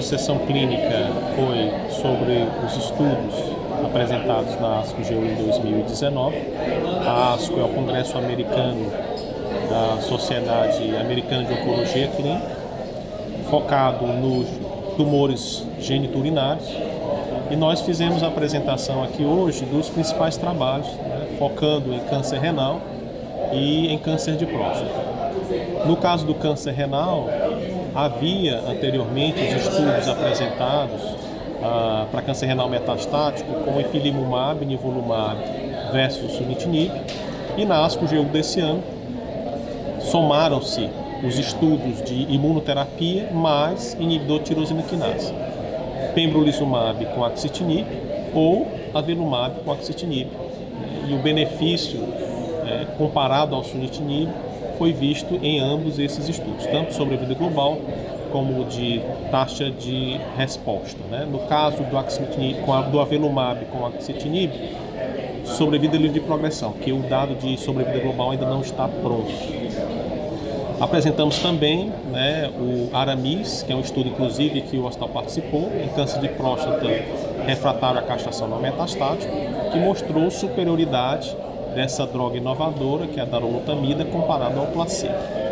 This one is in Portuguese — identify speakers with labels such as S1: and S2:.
S1: a sessão clínica foi sobre os estudos apresentados na ASCO-GU em 2019. A ASCO é o Congresso Americano da Sociedade Americana de Oncologia Clínica, focado nos tumores geniturinários. E nós fizemos a apresentação aqui hoje dos principais trabalhos, né, focando em câncer renal e em câncer de próstata. No caso do câncer renal, havia anteriormente os estudos apresentados ah, para câncer renal metastático com ipilimumab, nivolumab versus sunitinib e na ASCO-GU desse ano somaram-se os estudos de imunoterapia mais inibidor tirosina quinase, pembrolizumab com axitinib ou avelumab com axitinib. E o benefício é, comparado ao sunitinib foi visto em ambos esses estudos, tanto sobre a vida global como de taxa de resposta. Né? No caso do, axitinib, com a, do avelumab com axitinib, sobrevida livre de progressão, porque o dado de sobrevida global ainda não está pronto. Apresentamos também né, o Aramis, que é um estudo, inclusive, que o hospital participou, em câncer de próstata refratário à castração não metastático, que mostrou superioridade dessa droga inovadora, que é a darolutamida, comparado ao placebo.